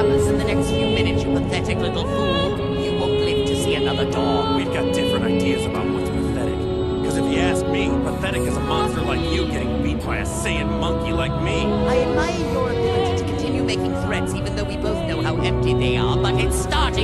Happens in the next few minutes, you pathetic little fool. You won't live to see another dawn. We've got different ideas about what's pathetic. Because if you ask me, pathetic is a monster like you getting beat by a Saiyan monkey like me. I admire your ability to continue making threats, even though we both know how empty they are, but it's starting